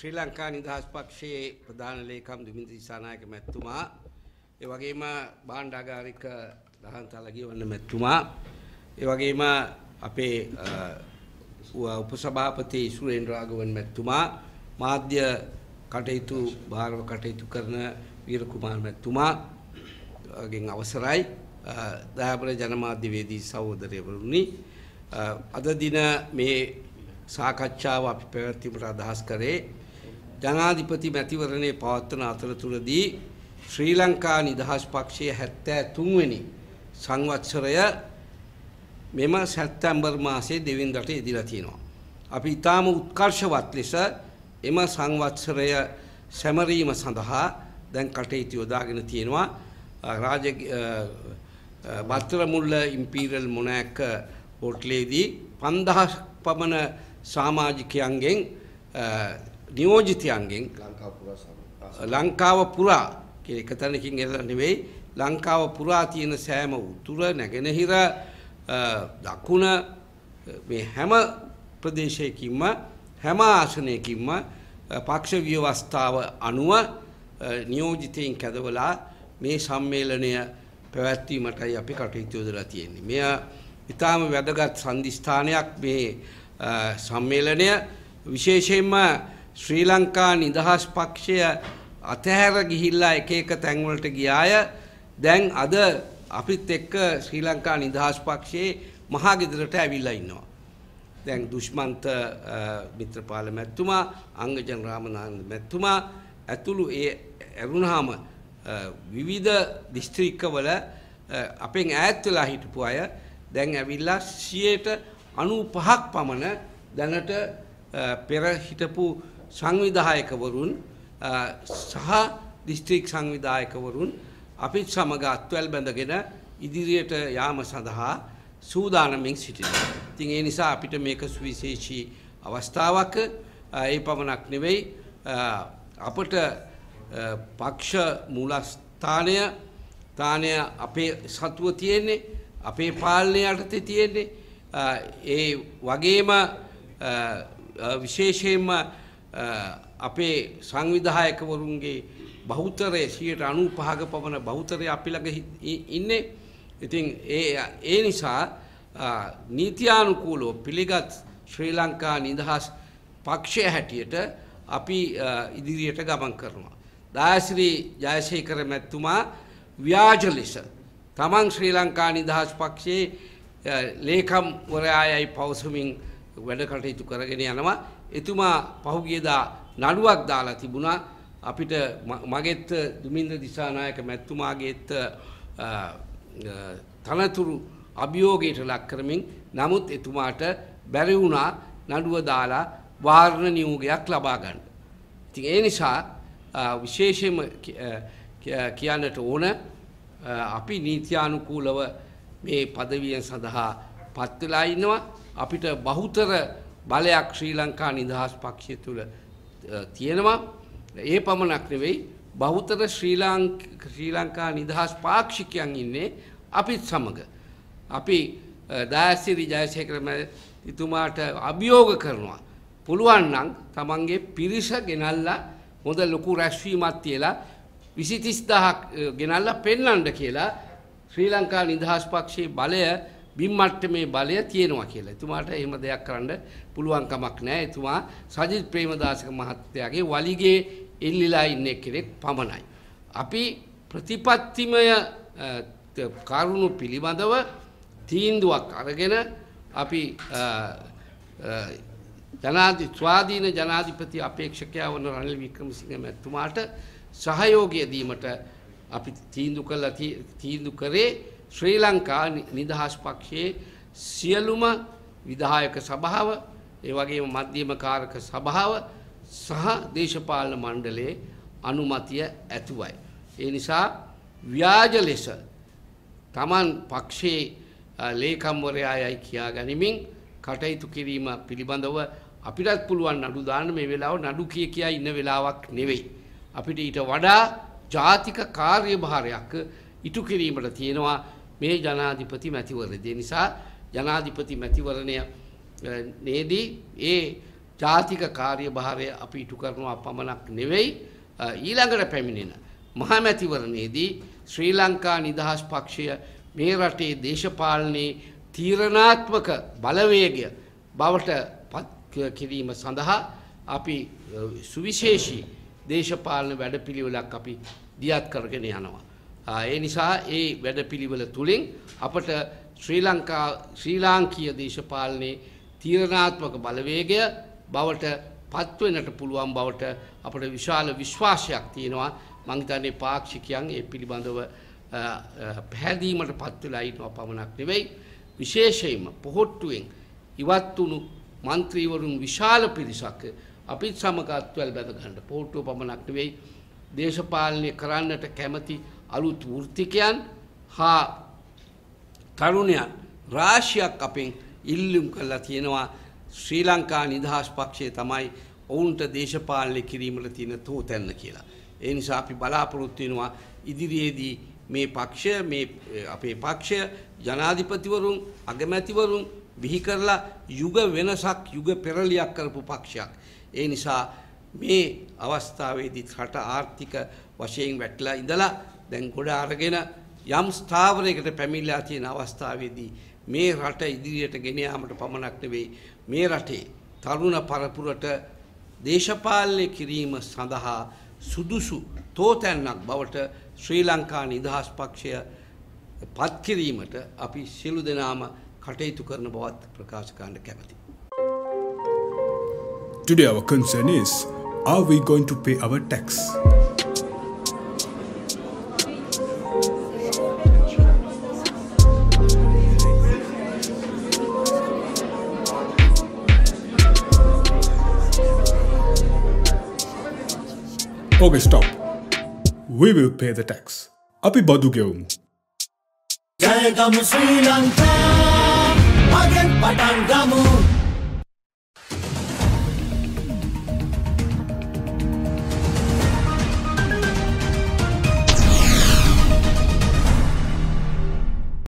ශ්‍රී ලංකා නිදහස් පක්ෂයේ ප්‍රධාන ලේකම් දුමින්ද දිසානායක මැතිතුමා ඒ වගේම භාණ්ඩාගාරික දහන්තලගේ වන්න මැතිතුමා ඒ වගේම අපේ උපසභාපති සුරේන්ද්‍ර රාඝවන් මැතිතුමා මාධ්‍ය කටයුතු භාරව කටයුතු කරන වීර කුමාර මැතිතුමා ගෙන් අවසරයි. දයාබර ජනමාධ්‍යවේදී සහෝදරයවරුනි. අද දින මේ සාකච්ඡාව අපි පැවැත්වීමට අදහස් කරේ ජනාධිපති මැතිවරණය පවත්වන අතරතුරදී ශ්‍රී ලංකා නිදහස් පක්ෂයේ හැත්තෑ තුන්වෙනි සංවත්සරය මෙම සැත්තැම්බර් මාසේ දෙවින්දට ඉදිලා තියෙනවා. අපි ඉතාම උත්කර්ෂවත් ලෙස එම සංවත්සරය සැමරීම සඳහා දැන් කටයුතු යොදාගෙන තියෙනවා රාජ බත්තර මුල්ල ඉම්පීරල් මොනෑක්ක හෝටලේදී පන්දහස් පමණ සාමාජිකයන්ගෙන් නියෝජිතයන්ගෙන් ලංකාව පුරා එක තැනකින් එල්ල නෙවෙයි ලංකාව පුරා තියෙන සෑම උතුර නැගෙනහිර දකුණ මේ හැම ප්‍රදේශයකින්ම හැම ආසනයකින්ම පක්ෂ ව්‍යවස්ථාව අනුව නියෝජිතයෙන් කැදවලා මේ සම්මේලනය පැවැත්වීමටයි අපි කටයුතු යොදලා තියෙන්නේ. මෙය ඉතාම වැදගත් සන්ධිස්ථානයක් මේ සම්මේලනය විශේෂයෙන්ම ශ්‍රී ලංකා නිදහස් පක්ෂය අතහැර ගිහිල්ලා එක එක තැන්වලට ගියාය දැන් අද අපිත් එක්ක ශ්‍රී ලංකා නිදහස් පක්ෂයේ මහාගෙදරට ඇවිල්ලා ඉන්නවා. දැන් දුෂ්මන්ත මිත්‍රපාල මැත්තුමා අංගජන රාමනාන්ද මැත්තුමා ඇතුළු ඒ ඇරුණාම විවිධ දිස්ත්‍රික්කවල අපෙන් ඈත් වෙලා හිටපු අය දැන් ඇවිල්ලා සියයට අනූ පහක් පමණ දැනට පෙර හිටපු සංවිධායකවරුන් සහ දිස්ත්‍රික් සංවිධායකවරුන් අපිත් සමග අත්වැල් බැඳගෙන ඉදිරියට යාම සඳහා සූදානමින් සිටිනවා. ඉතින් ඒ නිසා අපිට මේක සුවිශේෂී අවස්ථාවක් ඒ පමණක් නෙවෙයි අපට පක්ෂ මූලස්ථානය තානය අපේ සතුව තියෙන්නේ අපේ පාලනය යටතේ තියෙන්නේ ඒ වගේම විශේෂයෙන්ම අපේ සංවිධායකවරුන්ගේ බෞතරය සියට අනු පහක පමණ බෞතරය අපි ළඟ ඉන්නේ. ඉතින් ඒ නිසා නීතියානුකූලෝ පිළිගත් ශ්‍රී ලංකා නිදහස් පක්ෂය හැටියට අපි ඉදිරියට ගමන් කරනවා. දාශ්‍රී ජයසේකර මැත්තුමා ව්‍යාජ ලෙස තමන් ශ්‍රී ලංකා නිදහස් පක්ෂයේ ලේකම් වරයායයි පවසමින් වැඩ කටයුතු කරගෙන යනවා. එතුමා පහුගියදා නඩුවක් දාලා තිබුණා අපිට මගෙත් දුමින්ද දිසානායක මැත්තුමාගේත් තනතුරු අභියෝගයට ලක් කරමින් නමුත් එතුමාට බැරි වුණා නඩුව දාලා වාරණ නියෝගයක් ලබා ගන්න. ඉතින් ඒ නිසා විශේෂයෙන්ම කියන්නට ඕන අපි නීත්‍යානුකූලව මේ පදවියෙන් සඳහා පත්වෙලා ඉන්නවා අපිට බහුතර බලයක් ශ්‍රී ලංකා නිදහස් පක්ෂය තුළ තියෙනවා ඒ පමණක් නෙවෙයි බහුතර ශ්‍රී ලංකා නිදහස් පාක්ෂිකයන් ඉන්නේ අපිත් සමග. අපි දාසිරි ජයසේකරම ඉතුමාට අභියෝග කරනවා. පුළුවන් නම් තමන්ගේ පිරිස ගෙනල්ලා හොඳ ලොකු රැස්වීමත් තියලා විසිතිස් දහක් ගෙනල්ලා පෙන්නන්ඩ කියලා ශ්‍රී ලංකා නිදහස් පක්ෂයේ බලය බිම්මට්ට මේ බලය තියෙනවා කියලා. එතුමාට එහෙම දෙයක් කරන්න පුළුවන්කමක් නෑ. එතුමා සජිත් ප්‍රේමදාසක මහත්තයාගේ වලිගේ එල්ලිලා ඉන්න කෙනෙක් පමණයි. අපි ප්‍රතිපත්තිමය කරුණු පිළිබඳව තීන්දුවක් අරගෙන අපි ජනාධි ස්වාධීන ජනාධිපති අපේක්ෂකයා වන රනිල් වික්‍රමසිංහ මැතිතුමාට සහයෝගය දීමට අපි තීන්දු කළා තීන්දු කරේ ශ්‍රී ලංකා නිදහස් පක්ෂයේ සියලුම විධායක සභාව ඒ වගේම මධ්‍යම කාරක සභාව සහ දේශපාලන මණ්ඩලයේ අනුමතිය ඇතුවයි. ඒ නිසා ව්‍යාජ ලෙස තමන් පක්ෂයේ ලේකම්වරයායයි කියා ගනිමින් කටයුතු කිරීම පිළිබඳව අපිටත් පුළුවන් නඩු දාන්න මේ වෙලාව නඩු කිය කියා ඉන්න වෙලාවක් නෙවෙයි. අපිට ඊට වඩා ජාතික කාර්යභාරයක් ඉටු කිරීමට තියෙනවා මේ ජනාධිපති මැතිවරණය නිසා ජනාධිපති මැතිවරණය නේදී ඒ ජාතික කාර්යභාරය අපි ඉටු කරනවා පමණක් නෙවෙයි ඊළඟට පැමිණෙන මහමැතිවරණයේදී ශ්‍රී ලංකා නිදහස් පක්ෂය මේ රටේ දේශපාලනයේ තීරණාත්මක බලවේගය බවට පත් කිරීම සඳහා අපි සුවිශේෂී දේශපාලන වැඩපිළිවෙලක් අපි දියත් කරගෙන යනවා. ඒ නිසා ඒ වැඩපිළිවෙල තුළින් අපට ශ්‍රී ලංකා ශ්‍රී ලාංකීය දේශපාලනයේ තීරණාත්මක බලවේගය බවට පත්වෙනට පුළුවන් බවට අපට විශාල විශ්වාසයක් තියෙනවා. මංහිතන්නේ පාක්ෂිකයන් ඒ පිළිබඳව පැහැදීමට පත්වෙලා ඉන්නවා පමණක් නෙවෙයි. විශේෂයෙන්ම පොහොට්ටුවෙන් ඉවත් වුණු මන්ත්‍රීවරුන් විශාල පිරිසක් අපිත් සමගත්වල් බැද ගන්නට පොහොට්ටුව පමණක් නෙවෙයි. දේශපාලනය කරන්නට කැමති අලුත් වෘත්තිකයන් හා තරුණයන් රාශියක් අපෙන් ඉල්ලුම් කරලා තියෙනවා ශ්‍රී ලංකා නිදහස් පක්ෂය තමයි ඔවුන්ට දේශපාලනය කිරීමට තියෙන තෝතැන්න කියලා. ඒ නිසා අපි බලාපොරොත්තු වෙනවා ඉදිරියේදී මේ පක්ෂය මේ අපේ පක්ෂය ජනාධිපතිවරුන් අගමැතිවරුන් බිහි කරලා යුග වෙනසක් යුග පෙරලියක් කරපු පක්ෂයක්. ඒ නිසා මේ අවස්ථාවේදී රට ආර්ථික වශයෙන් වැටලා ඉඳලා දැන් ගොඩ අරගෙන යම් ස්ථාවරයකට පැමිණලා තියෙන අවස්ථාවේදී මේ රට ඉදිරියට ගෙන යාමට පමණක් නෙවෙයි මේ රටේ තරුණ පරපුරට දේශපාලනය කිරීම සඳහා සුදුසු තෝතැන්නක් බවට ශ්‍රී ලංකා නිදහස් පක්ෂය පත් කිරීමට අපි සියලු දෙනාම කටයුතු කරන බවත් ප්‍රකාශ කරන්න කැමති. Today our concern is, are we going to pay our tax? Okay, stop. We will pay the tax. Api Badu Geum.